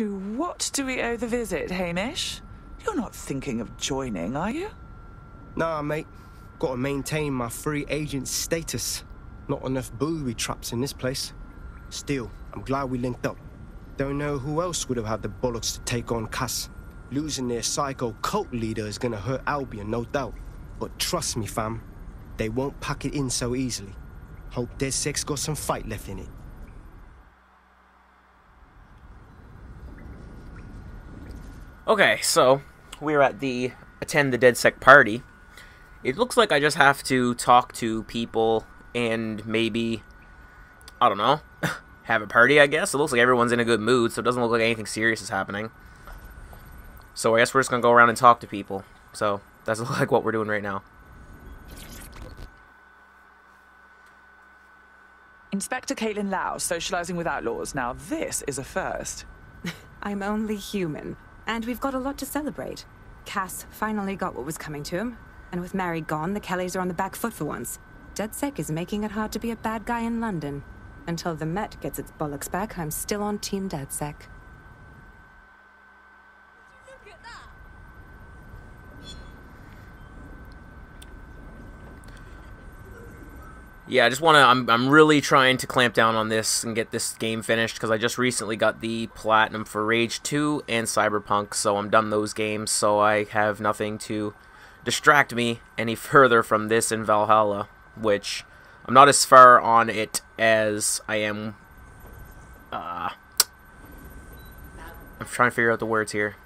To what do we owe the visit, Hamish? You're not thinking of joining, are you? Nah, mate. Gotta maintain my free agent status. Not enough booby traps in this place. Still, I'm glad we linked up. Don't know who else would have had the bollocks to take on Cass. Losing their psycho cult leader is gonna hurt Albion, no doubt. But trust me, fam, they won't pack it in so easily. Hope DedSec's got some fight left in it. Okay, so we're at the attend the Dead DedSec party. It looks like I just have to talk to people and maybe I don't know, have a party, I guess. It looks like everyone's in a good mood, so it doesn't look like anything serious is happening. So I guess we're just gonna go around and talk to people. So that's like what we're doing right now. Inspector Caitlin Lau, socializing with outlaws. Now, this is a first. I'm only human, and we've got a lot to celebrate. Cass finally got what was coming to him, and with Mary gone, the Kellys are on the back foot for once. DedSec is making it hard to be a bad guy in London. Until the Met gets its bollocks back, I'm still on Team DedSec. Yeah, I just want to. I'm, I'm really trying to clamp down on this and get this game finished because I just recently got the platinum for Rage 2 and Cyberpunk, so I'm done those games, so I have nothing to distract me any further from this in Valhalla, which I'm not as far on it as I am. Uh, I'm trying to figure out the words here.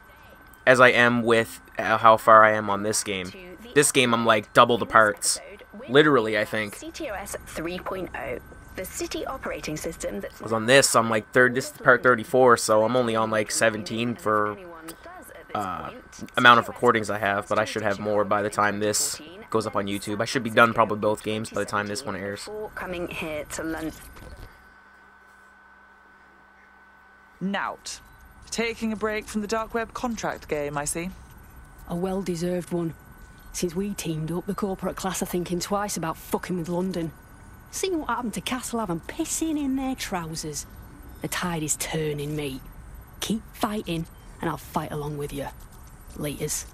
As I am with uh, how far I am on this game. This game, I'm like double the parts. Literally, I think. CTOS 3.0, the city operating system that was on this. I'm like third. This is part 34, so I'm only on like 17 for uh, amount of recordings I have. But I should have more by the time this goes up on YouTube. I should be done probably both games by the time this one airs. Coming here to London. Nowt. Taking a break from the dark web contract game, I see. A well-deserved one. Since we teamed up, the corporate class are thinking twice about fucking with London. See what happened to Castlehaven pissing in their trousers. The tide is turning, mate. Keep fighting, and I'll fight along with you. Laters.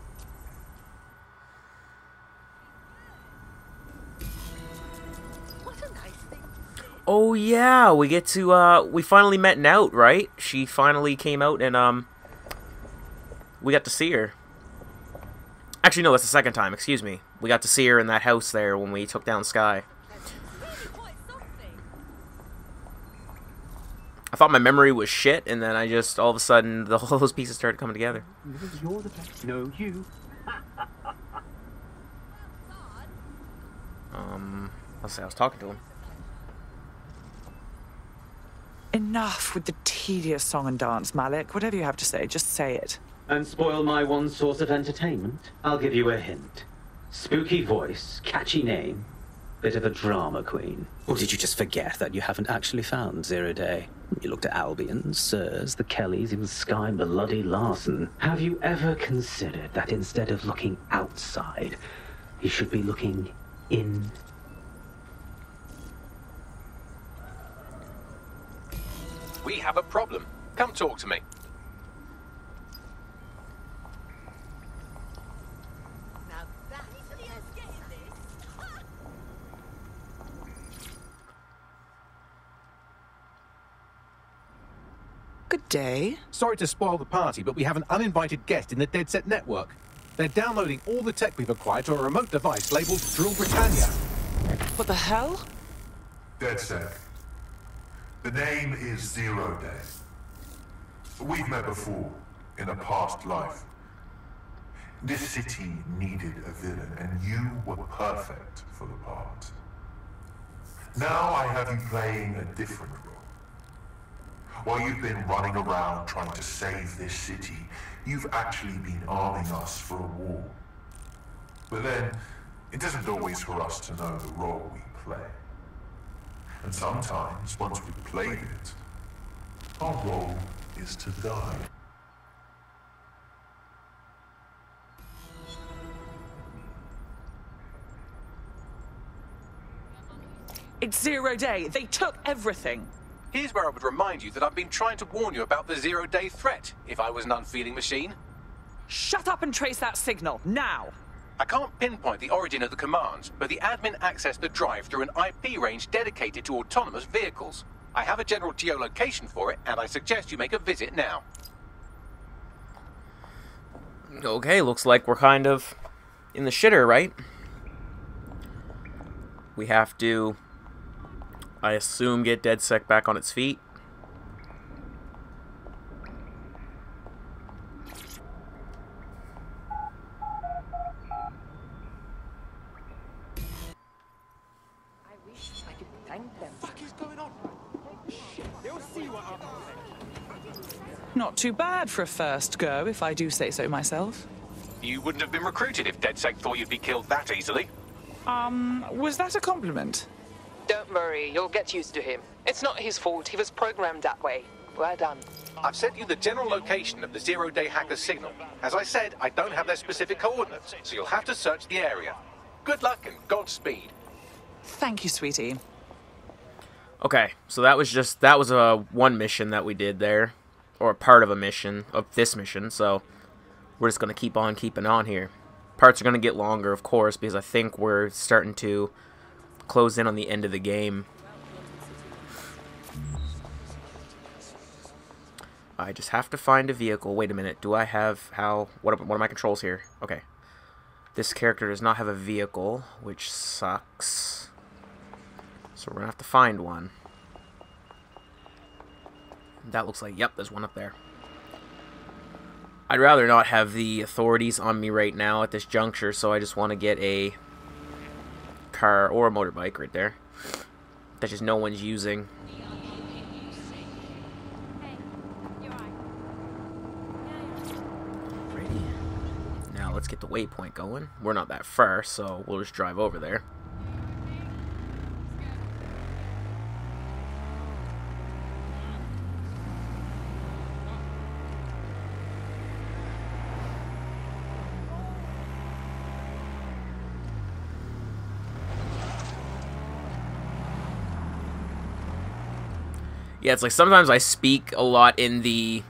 Oh yeah, we get to uh we finally met Nowt, right? She finally came out and um we got to see her. Actually no, that's the second time, excuse me. We got to see her in that house there when we took down Skye. I thought my memory was shit and then I just all of a sudden the, all those pieces started coming together. You're the best. No, you. Um I'll say I was talking to him. Enough with the tedious song and dance, Malik. Whatever you have to say, just say it. And spoil my one source of entertainment? I'll give you a hint. Spooky voice, catchy name, bit of a drama queen. Or did you just forget that you haven't actually found Zero Day? You looked at Albion, SIRS, the Kellys, even Skye Bloody Larsen. Have you ever considered that instead of looking outside, you should be looking in We have a problem. Come talk to me. Good day. Sorry to spoil the party, but we have an uninvited guest in the DedSec network. They're downloading all the tech we've acquired to a remote device labeled Drill Britannia. What the hell? DedSec. The name is Zero Day. We've met before, in a past life. This city needed a villain, and you were perfect for the part. Now I have you playing a different role. While you've been running around trying to save this city, you've actually been arming us for a war. But then, it isn't always for us to know the role we play. And sometimes, once we've played it, our role is to die. It's zero day. They took everything. Here's where I would remind you that I've been trying to warn you about the zero-day threat, if I was an unfeeling machine. Shut up and trace that signal, now! I can't pinpoint the origin of the commands, but the admin accessed the drive through an IP range dedicated to autonomous vehicles. I have a general geolocation for it, and I suggest you make a visit now. Okay, looks like we're kind of in the shitter, right? We have to, I assume, get DedSec back on its feet. Not too bad for a first go, if I do say so myself. You wouldn't have been recruited if DedSec thought you'd be killed that easily. Um, was that a compliment? Don't worry, you'll get used to him. It's not his fault, he was programmed that way. Well done. I've sent you the general location of the zero-day hacker signal. As I said, I don't have their specific coordinates, so you'll have to search the area. Good luck and Godspeed. Thank you, sweetie. Okay, so that was just that was a one mission that we did there, or a part of a mission of this mission. So we're just gonna keep on keeping on here. Parts are gonna get longer, of course, because I think we're starting to close in on the end of the game. I just have to find a vehicle. Wait a minute. Do I have how? What? Are, what are my controls here? Okay. This character does not have a vehicle, which sucks. So we're gonna have to find one. That looks like, yep, there's one up there. I'd rather not have the authorities on me right now at this juncture, so I just want to get a car or a motorbike right there. That just no one's using. Now let's get the waypoint going. We're not that far, so we'll just drive over there. Yeah, it's like sometimes I speak a lot in the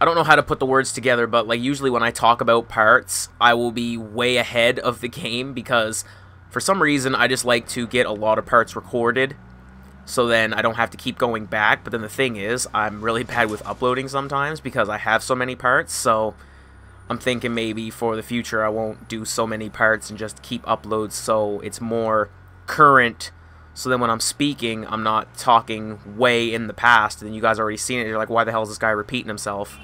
I don't know how to put the words together, but like usually when I talk about parts, I will be way ahead of the game because for some reason I just like to get a lot of parts recorded so then I don't have to keep going back. But then the thing is, I'm really bad with uploading sometimes because I have so many parts. So I'm thinking maybe for the future I won't do so many parts and just keep uploads so it's more current. So then when I'm speaking, I'm not talking way in the past and you guys already seen it. You're like, why the hell is this guy repeating himself?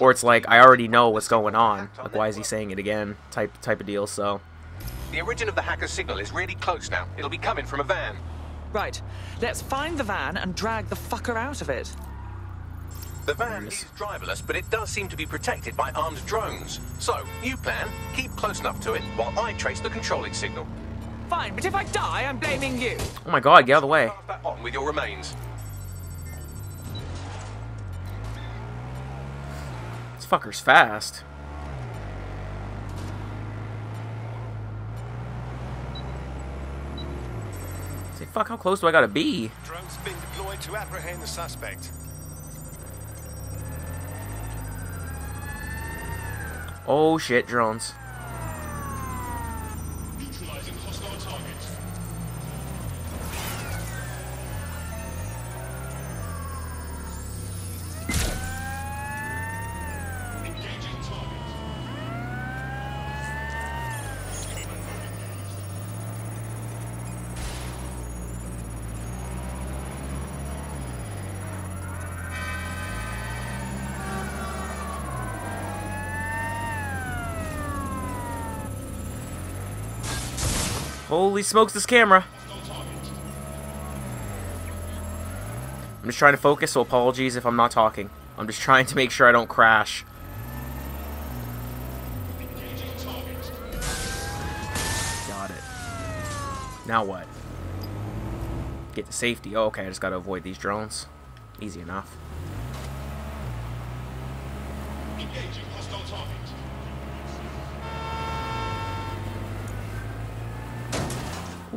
Or it's like I already know what's going on. Like why is he saying it again? Type type of deal. So The origin of the hacker's signal is really close now. It'll be coming from a van. Right, let's find the van and drag the fucker out of it. The van is driverless, but it does seem to be protected by armed drones. So, new plan, keep close enough to it while I trace the controlling signal. Fine, but if I die, I'm blaming you. Oh my god, get out of the way. Pass on with your remains. This fucker's fast. Say, fuck, how close do I gotta be? Drones been deployed to apprehend the suspect. Oh shit, drones. Holy smokes, this camera. I'm just trying to focus, so apologies if I'm not talking. I'm just trying to make sure I don't crash. Got it. Now what? Get to safety. Oh, okay, I just gotta avoid these drones. Easy enough.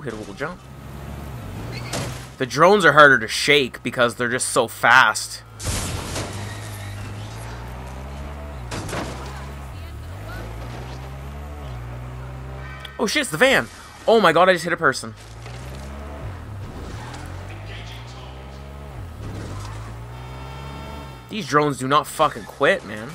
Ooh, hit a little jump. The drones are harder to shake because they're just so fast. Oh shit, it's the van! Oh my god, I just hit a person. These drones do not fucking quit, man.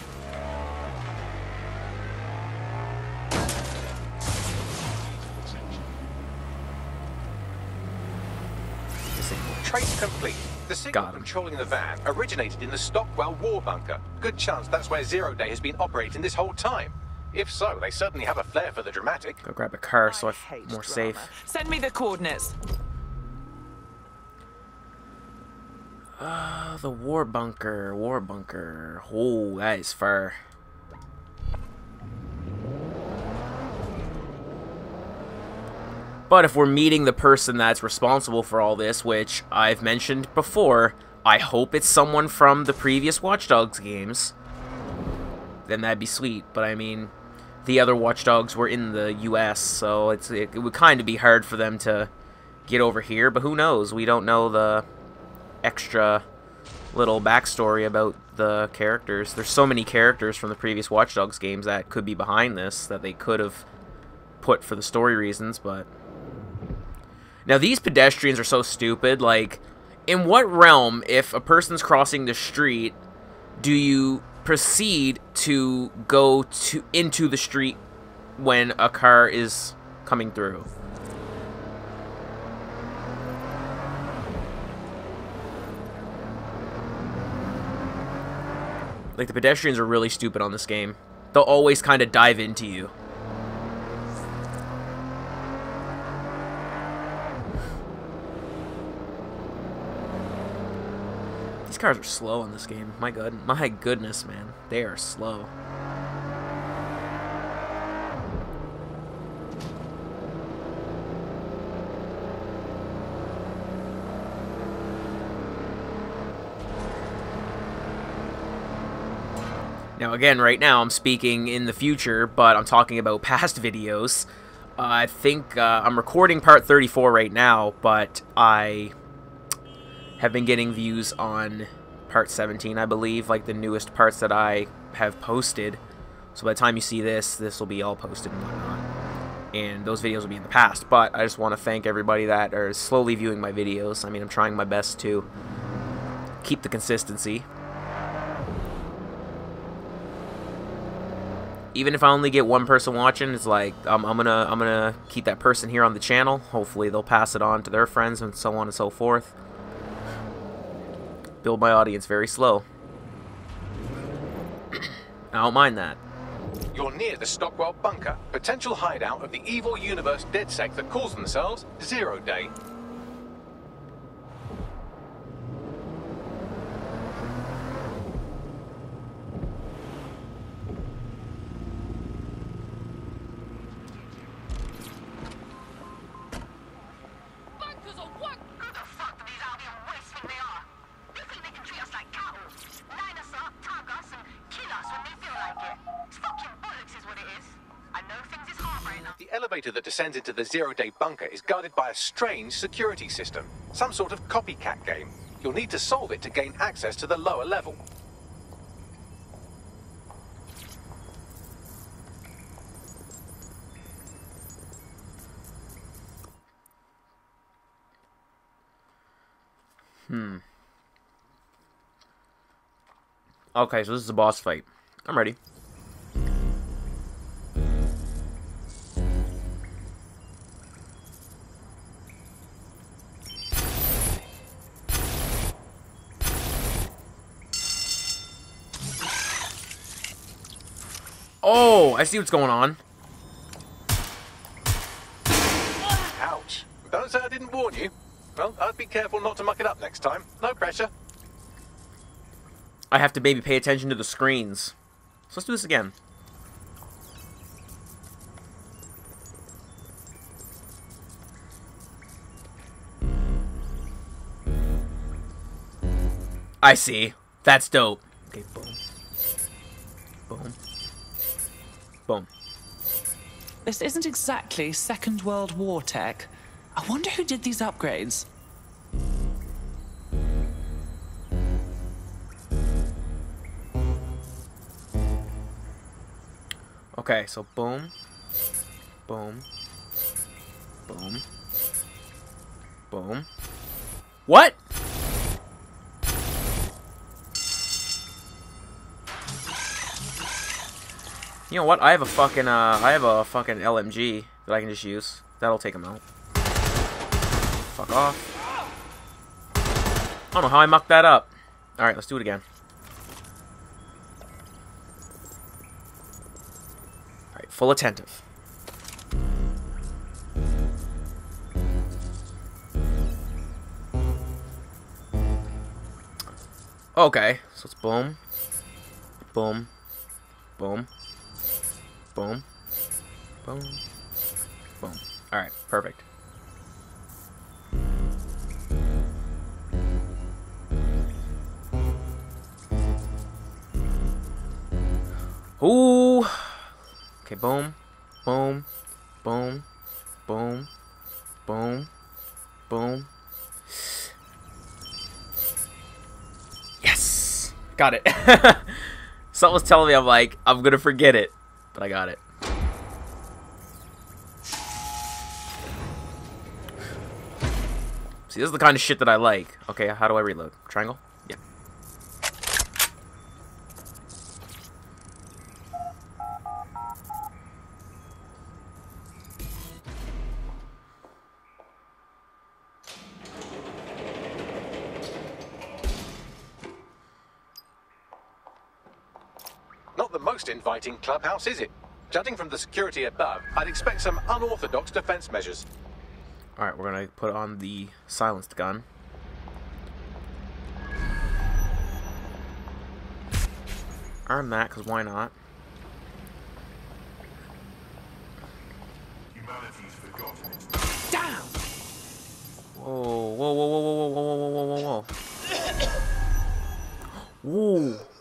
The signal controlling the van originated in the Stockwell war bunker. Good chance that's where Zero Day has been operating this whole time. If so, they certainly have a flair for the dramatic. Go grab a car so I'm more safe. Send me the coordinates. Uh, the war bunker, war bunker. Oh, that is far. But if we're meeting the person that's responsible for all this, which I've mentioned before, I hope it's someone from the previous Watch Dogs games, then that'd be sweet. But I mean, the other Watch Dogs were in the U.S., so it's it, it would kind of be hard for them to get over here. But who knows? We don't know the extra little backstory about the characters. There's so many characters from the previous Watch Dogs games that could be behind this that they could have put for the story reasons, but now these pedestrians are so stupid. Like, in what realm, if a person's crossing the street, do you proceed to go to into the street when a car is coming through? Like, the pedestrians are really stupid on this game. They'll always kind of dive into you. Cars are slow in this game. My god, my goodness, man. They are slow. Now, again, right now I'm speaking in the future, but I'm talking about past videos. Uh, I think uh, I'm recording part 34 right now, but I have been getting views on part 17, I believe, like the newest parts that I have posted. So by the time you see this, this will be all posted and whatnot. And those videos will be in the past. But I just want to thank everybody that are slowly viewing my videos. I mean, I'm trying my best to keep the consistency. even if I only get one person watching, it's like I'm, I'm gonna I'm gonna keep that person here on the channel. Hopefully, they'll pass it on to their friends and so on and so forth. Build my audience very slow. I don't mind that. You're near the Stockwell bunker, potential hideout of the evil universe DedSec that calls themselves Zero Day. The Zero Day bunker is guarded by a strange security system. Some sort of copycat game. You'll need to solve it to gain access to the lower level. Hmm. Okay, so this is a boss fight. I'm ready. Oh, I see what's going on. Ouch. Don't say I didn't warn you. Well, I'd be careful not to muck it up next time. No pressure. I have to maybe pay attention to the screens. So let's do this again. I see. That's dope. Boom. This isn't exactly Second World War tech. I wonder who did these upgrades. Okay, so boom, boom, boom, boom. What? You know what? I have a fucking, uh, I have a fucking LMG that I can just use. That'll take him out. Fuck off. I don't know how I mucked that up. Alright, let's do it again. Alright, full attentive. Okay, so it's boom, boom, boom, boom, boom, boom. Alright, perfect. Ooh. Okay, boom, boom, boom, boom, boom, boom. Yes! Got it. Something was telling me I'm like, I'm gonna forget it. But I got it. See, this is the kind of shit that I like. Okay, how do I reload? Triangle? Clubhouse, is it? Judging from the security above, I'd expect some unorthodox defense measures. Alright, we're gonna put on the silenced gun. Arm that, because why not? Humanity's forgotten Damn! Whoa, whoa, whoa, whoa, whoa, whoa, whoa, whoa, whoa, whoa, whoa. Whoa.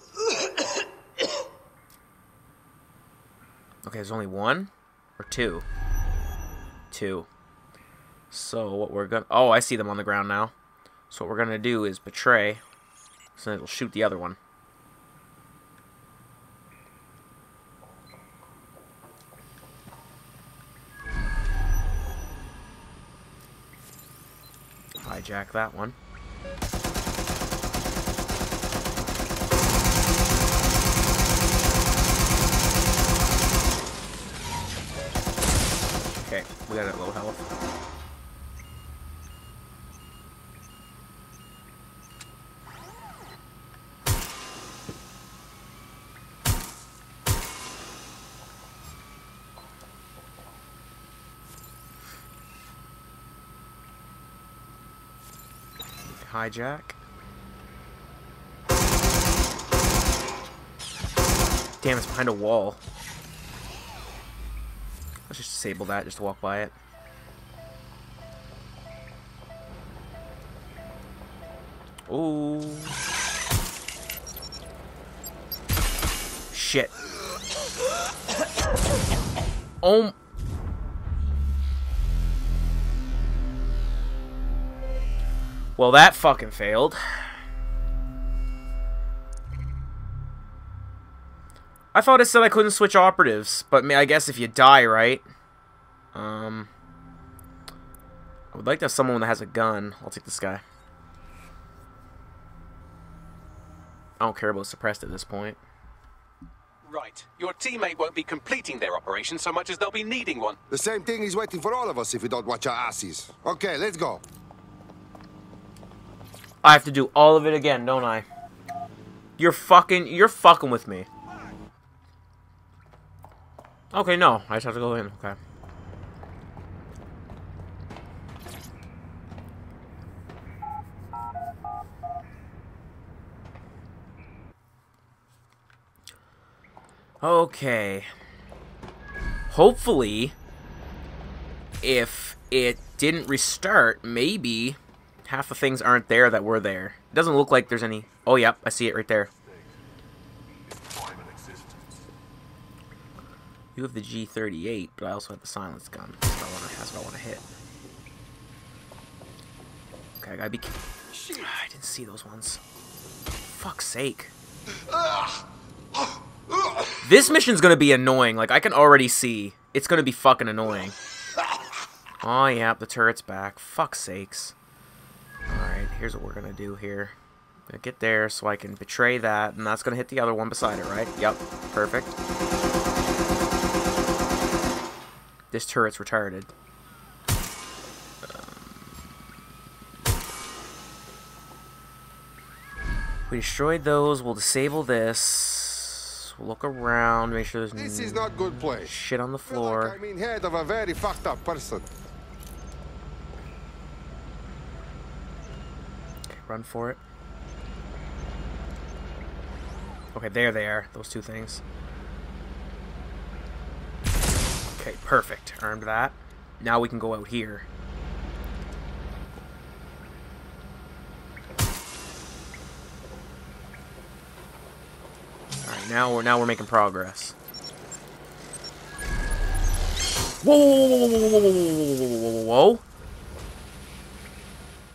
There's only one? Or two? Two. So what we're gonna... Oh, I see them on the ground now. So what we're gonna do is betray. So it'll shoot the other one. Hijack that one. Okay, we got it low health. Hijack. Damn, it's behind a wall. Let's just disable that, just to walk by it. Ooh. Shit. Oh. Well, that fucking failed. I thought it said I couldn't switch operatives, but I guess if you die, right? Um, I would like to have someone that has a gun. I'll take this guy. I don't care about suppressed at this point. Right. Your teammate won't be completing their operation so much as they'll be needing one. The same thing is waiting for all of us if we don't watch our asses. Okay, let's go. I have to do all of it again, don't I? You're fucking, you're fucking with me. Okay, no. I just have to go in. Okay. Okay. Hopefully, if it didn't restart, maybe half the things aren't there that were there. It doesn't look like there's any... Oh, yep, I see it right there. You have the G38, but I also have the silence gun. That's what I want to, that's what I want to hit. Okay, I gotta be... Ah, I didn't see those ones. Fuck's sake. This mission's gonna be annoying. Like, I can already see. It's gonna be fucking annoying. Oh, yeah, the turret's back. Fuck sakes. Alright, here's what we're gonna do here. I'm gonna get there so I can betray that, and that's gonna hit the other one beside it, right? Yep, perfect. This turret's retarded. Um, we destroyed those. We'll disable this. We'll look around, make sure there's This is not good place. shit on the floor. like I'm in head of a very fucked up person. Okay, run for it. Okay, there they are. Those two things. Okay, perfect. Armed that. Now we can go out here. Alright, now we're now we're making progress. Whoa, whoa, whoa, whoa, whoa, whoa, whoa, whoa, whoa, whoa, whoa, whoa.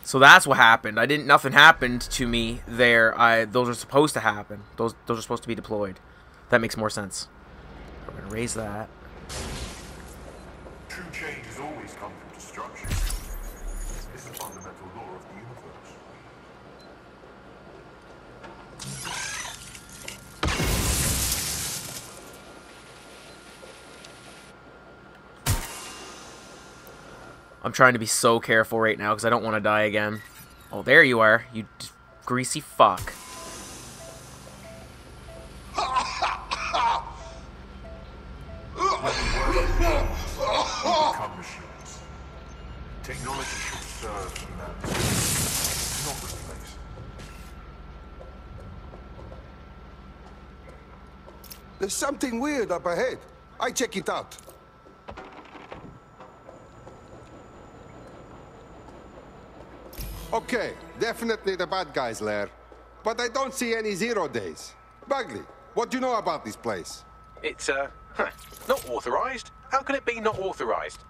So that's what happened. I didn't. Nothing happened to me there. I those are supposed to happen. Those those are supposed to be deployed. That makes more sense. We're gonna raise that. True change has always come from destruction. It's a fundamental law of the universe. I'm trying to be so careful right now because I don't want to die again. Oh, there you are. You greasy fuck. Up ahead. I check it out. Okay, definitely the bad guy's lair. But I don't see any zero days. Bagley, what do you know about this place? It's, uh, huh, not authorized. How can it be not authorized?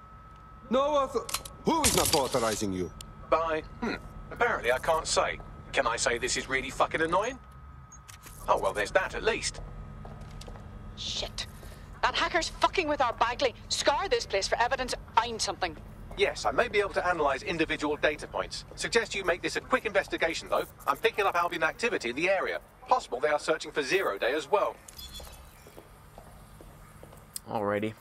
No author... Who is not authorizing you? By, hmm, apparently I can't say. Can I say this is really fucking annoying? Oh, well, there's that at least. Shit. That hacker's fucking with our Bagley. Scour this place for evidence. Find something. Yes, I may be able to analyze individual data points. Suggest you make this a quick investigation, though. I'm picking up Albion activity in the area. Possible they are searching for Zero Day as well. Alrighty.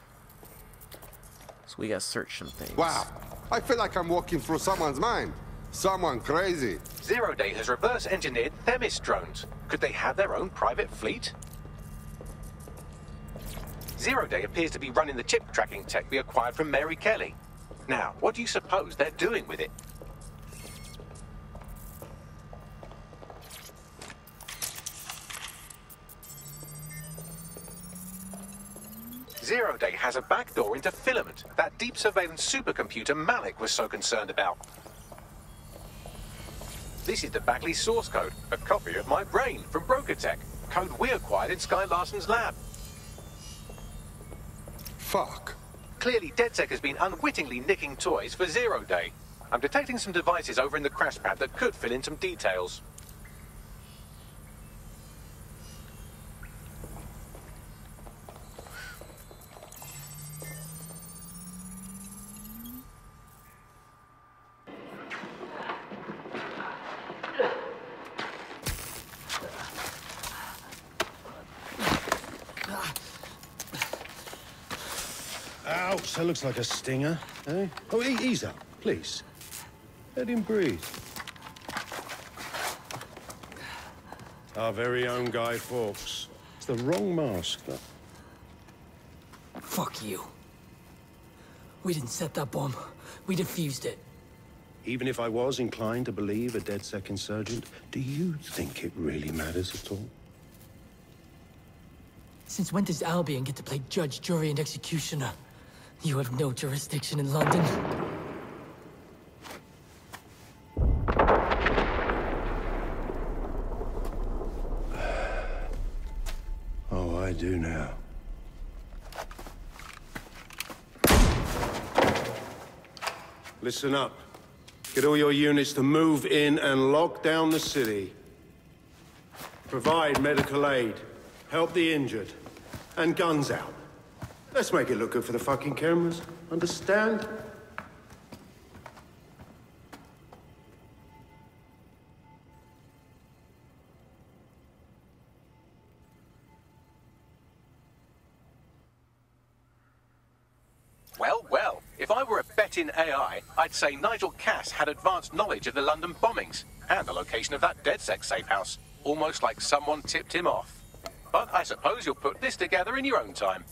So we gotta search some things. Wow, I feel like I'm walking through someone's mind. Someone crazy. Zero Day has reverse engineered Themis drones. Could they have their own private fleet? Zero Day appears to be running the chip tracking tech we acquired from Mary Kelly. Now, what do you suppose they're doing with it? Zero Day has a backdoor into Filament, that deep surveillance supercomputer Malik was so concerned about. This is the Bagley source code, a copy of my brain from Broca Tech, code we acquired in Skye Larsen's lab. Fuck. Clearly, DedSec has been unwittingly nicking toys for Zero Day. I'm detecting some devices over in the crash pad that could fill in some details. Ouch, that looks like a stinger, eh? Oh, ease up, please. Let him breathe. Our very own Guy Fawkes. It's the wrong mask, though. Fuck you. We didn't set that bomb. We defused it. Even if I was inclined to believe a dead second insurgent, do you think it really matters at all? Since when does Albion get to play judge, jury, and executioner? You have no jurisdiction in London. Oh, I do now. Listen up. Get all your units to move in and lock down the city. Provide medical aid. Help the injured. And guns out. Let's make it look good for the fucking cameras. Understand? Well, well, if I were a betting AI, I'd say Nigel Cass had advanced knowledge of the London bombings and the location of that dead DedSec safe house, almost like someone tipped him off. But I suppose you'll put this together in your own time.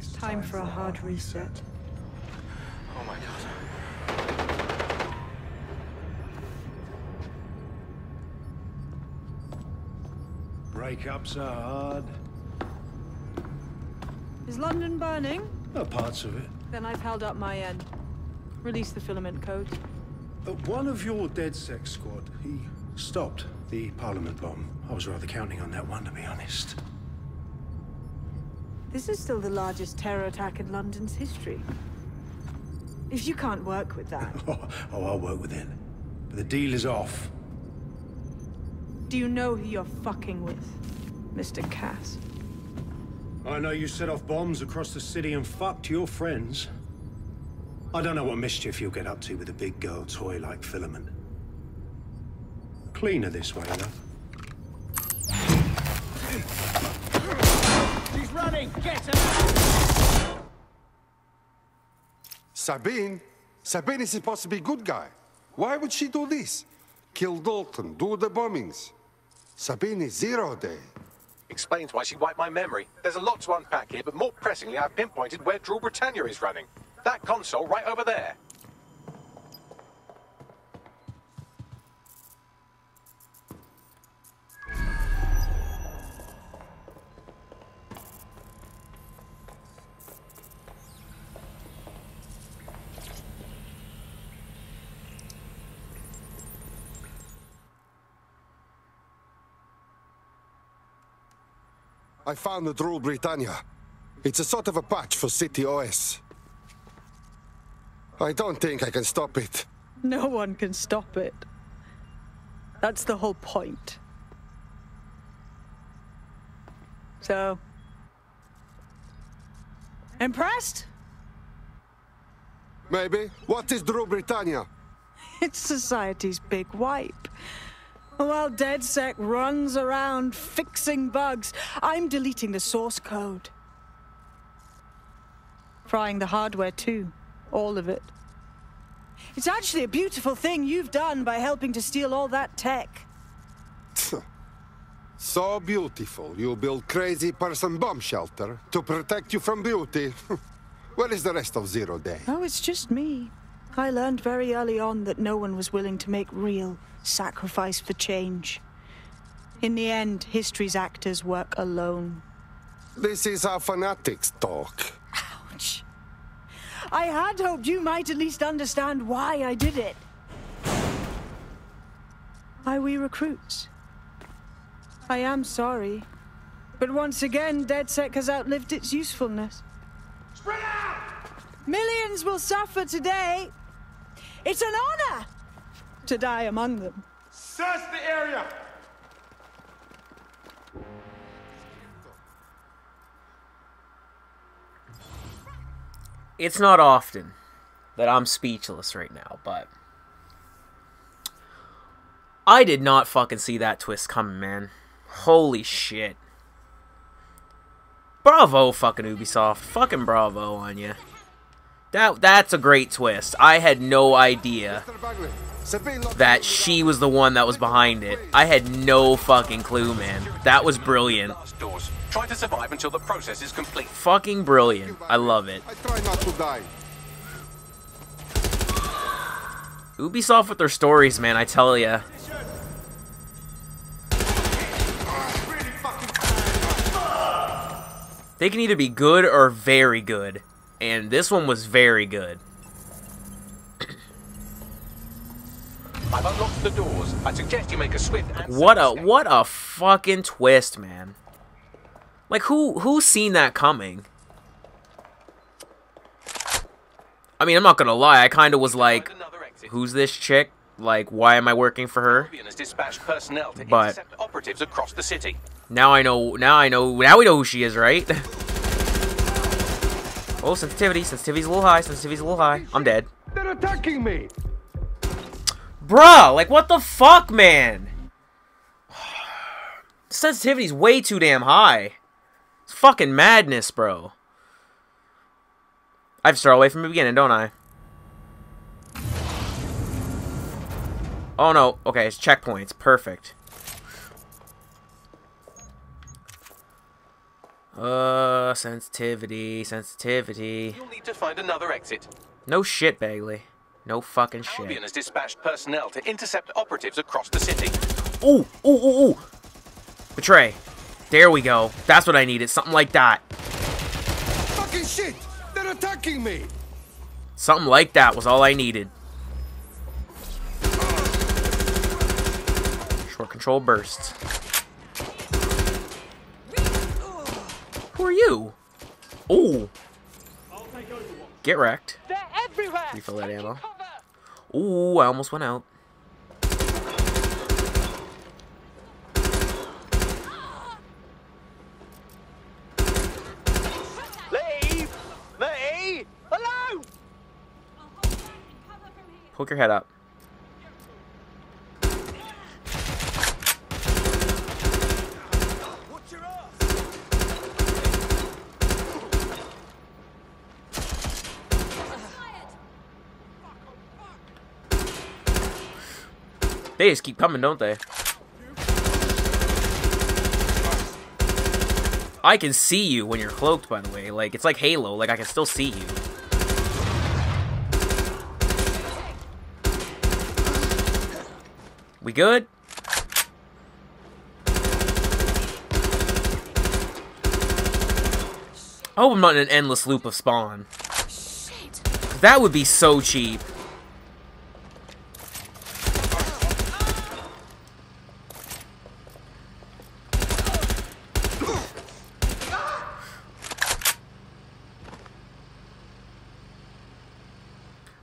It's time for reset. Oh my god. Breakups are hard. Is London burning? Oh, parts of it. Then I've held up my end. Release the filament code. Uh, one of your DedSec squad, he stopped the Parliament bomb. I was rather counting on that one, to be honest. This is still the largest terror attack in London's history. If you can't work with that, oh, oh, I'll work with it. But the deal is off. do you know who you're fucking with, Mr. Cass? I know you set off bombs across the city and fucked your friends. I don't know what mischief you'll get up to with a big girl toy like Filament. Cleaner this way, though. She's running! Get her! Sabine? Sabine is supposed to be a good guy. Why would she do this? Kill Dalton, do the bombings. Sabine is zero day. Explains why she wiped my memory. There's a lot to unpack here, but more pressingly, I've pinpointed where Drew Britannia is running. That console right over there. I found the Drool Britannia. It's a sort of a patch for City OS. I don't think I can stop it. No one can stop it. That's the whole point. So. Impressed? Maybe. What is Drool Britannia? It's society's big wipe. While DedSec runs around fixing bugs, I'm deleting the source code. Frying the hardware too. All of it. It's actually a beautiful thing you've done by helping to steal all that tech. So beautiful. You build crazy person bomb shelter to protect you from beauty. Where is the rest of Zero Day? Oh, it's just me. I learned very early on that no one was willing to make real sacrifice for change. In the end, history's actors work alone. This is how fanatics talk. Ouch. I had hoped you might at least understand why I did it. Why we recruits. I am sorry. But once again, DedSec has outlived its usefulness. Spread out! Millions will suffer today. It's an honor to die among them. Search the area! It's not often that I'm speechless right now, but I did not fucking see that twist coming, man. Holy shit. Bravo, fucking Ubisoft. Fucking bravo on you. That that's a great twist. I had no idea that she was the one that was behind it. I had no fucking clue, man. That was brilliant. Try to survive until the process is complete. Fucking brilliant. I love it. Try not to die. Ubisoft with their stories, man, I tell ya. They can either be good or very good. And this one was very good. I've unlocked the doors. I suggest you make a swift and What a what a fucking twist, man. Like who who's seen that coming? I mean, I'm not gonna lie. I kind of was like, "Who's this chick? Like, why am I working for her?" Albion has dispatched personnel to But- operatives across the city. Now I know. Now I know. Now we know who she is, right? oh, sensitivity. Sensitivity's a little high. Sensitivity's a little high. I'm dead. They're attacking me! Bruh, like what the fuck, man? Sensitivity's way too damn high. It's fucking madness, bro. I have to start all way from the beginning, don't I? Oh no, okay, it's checkpoints. Perfect. Uh, sensitivity, sensitivity. You'll need to find another exit. No shit, Bagley. No fucking shit. Albion has dispatched personnel to intercept operatives across the city. Ooh, ooh, ooh, ooh. Betray. There we go. That's what I needed. Something like that. Fucking shit! They're attacking me! Something like that was all I needed. Short control bursts. Who are you? Ooh. Get wrecked. Everywhere. Refill that ammo. Ooh, I almost went out. Leave me alone. Poke your head up. They just keep coming, don't they? I can see you when you're cloaked, by the way. Like, it's like Halo. Like, I can still see you. We good? I hope I'm not in an endless loop of spawn. That would be so cheap.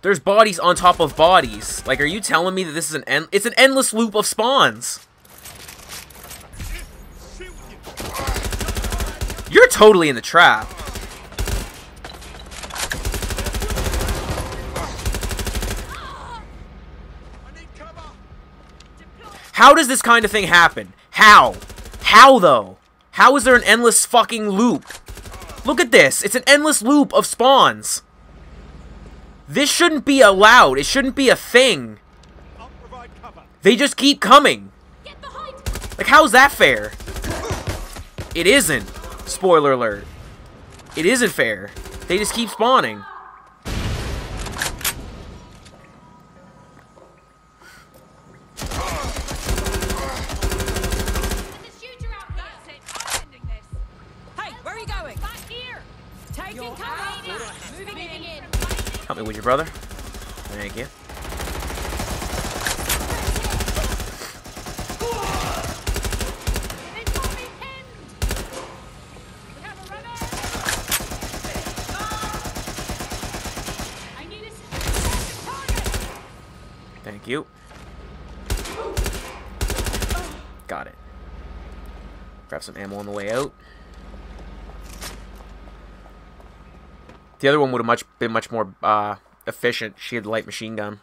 There's bodies on top of bodies. Like, are you telling me that this is an end? It's an endless loop of spawns. You're totally in the trap. How does this kind of thing happen? How? How, though? How is there an endless fucking loop? Look at this. It's an endless loop of spawns. This shouldn't be allowed. It shouldn't be a thing. They just keep coming. Like, how's that fair? It isn't. Spoiler alert. It isn't fair. They just keep spawning. Brother. Thank you. Thank you. Got it. Grab some ammo on the way out. The other one would have much been much more uh, efficient. She had the light machine gun.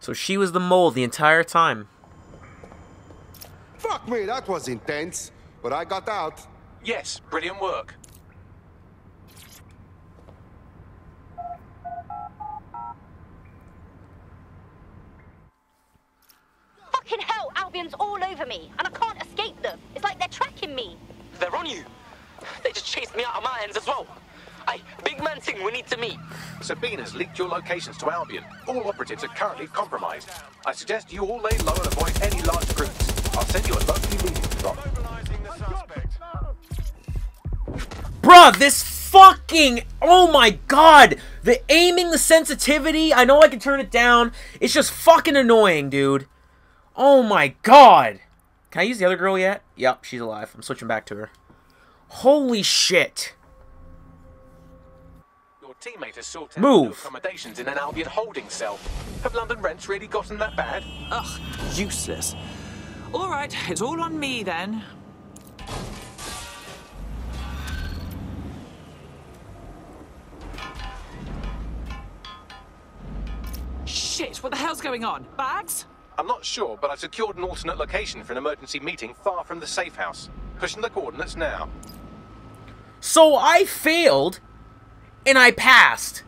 So she was the mole the entire time. Fuck me, that was intense. But I got out. Yes, brilliant work. Fucking hell, Albion's all over me, and I can't escape them. It's like they're tracking me. They're on you. They just chased me out of my hands as well. Hey, big man thing, we need to meet. Sabine locations to Albion. All operatives are currently compromised. I suggest you all lay low and avoid any large groups. I'll send you a locally meeting spot. Bruh, this fucking oh my god the aiming the sensitivity i know i can turn it down it's just fucking annoying dude oh my god can i use the other girl yet yep she's alive i'm switching back to her holy shit teammate has sorted Move. accommodations in an Albion holding cell. Have London rents really gotten that bad? Ugh, useless. All right, it's all on me then. Shit, what the hell's going on? Bags? I'm not sure, but I've secured an alternate location for an emergency meeting far from the safe house. Pushing the coordinates now. so i failed and i passed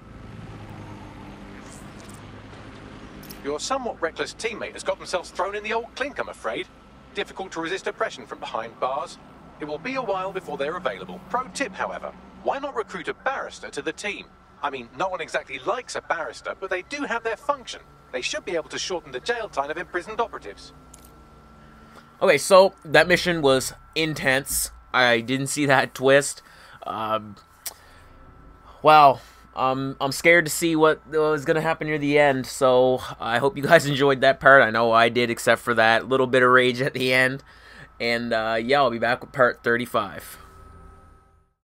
Your somewhat reckless teammate has got themselves thrown in the old clink, I'm afraid. Difficult to resist oppression from behind bars. It will be a while before they're available. Pro tip, however, why not recruit a barrister to the team? I mean, no one exactly likes a barrister, but they do have their function. They should be able to shorten the jail time of imprisoned operatives. Okay, so that mission was intense. I didn't see that twist. Um, wow, um, I'm scared to see what was gonna happen near the end. So I hope you guys enjoyed that part. I know I did, except for that little bit of rage at the end. And uh, yeah, I'll be back with part 35.